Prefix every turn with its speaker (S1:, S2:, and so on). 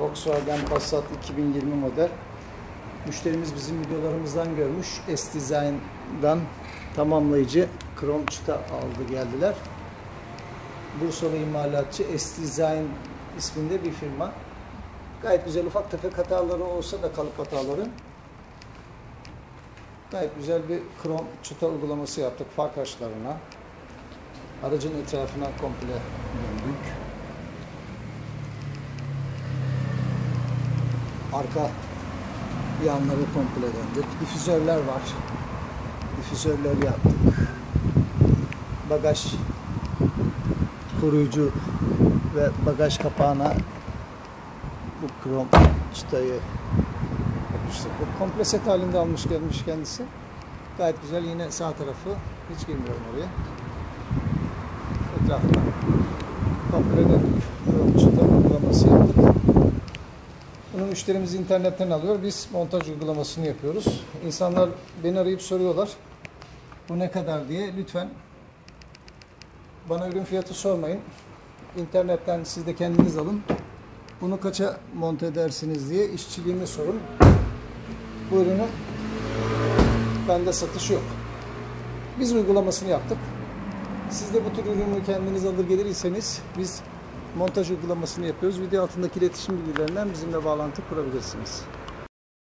S1: Volkswagen Passat 2020 model. Müşterimiz bizim videolarımızdan görmüş. S-Design'dan tamamlayıcı krom çıta aldı geldiler. Bursalı imalatçı S-Design isminde bir firma. Gayet güzel ufak tefek hataları olsa da kalıp hataları. Gayet güzel bir krom çıta uygulaması yaptık fark açlarına. Aracın etrafına komple döndük. Arka yanları komple döndük. Difüzörler var. Difüzörleri yaptık. Bagaj koruyucu ve bagaj kapağına bu krom çıtayı yapmıştık. Bu komple set halinde almış gelmiş kendisi. Gayet güzel. Yine sağ tarafı hiç girmiyorum oraya. Etrafına komple döndük. Krom çıta uygulaması yaptık. Bunu müşterimiz internetten alıyor. Biz montaj uygulamasını yapıyoruz. İnsanlar beni arayıp soruyorlar. Bu ne kadar diye. Lütfen bana ürün fiyatı sormayın. İnternetten siz de kendiniz alın. Bunu kaça monte edersiniz diye işçiliğini sorun. Bu ürünün bende satış yok. Biz uygulamasını yaptık. Siz de bu tür ürünü kendiniz alır gelirseniz biz montaj uygulamasını yapıyoruz. Video altındaki iletişim bilgilerinden bizimle bağlantı kurabilirsiniz.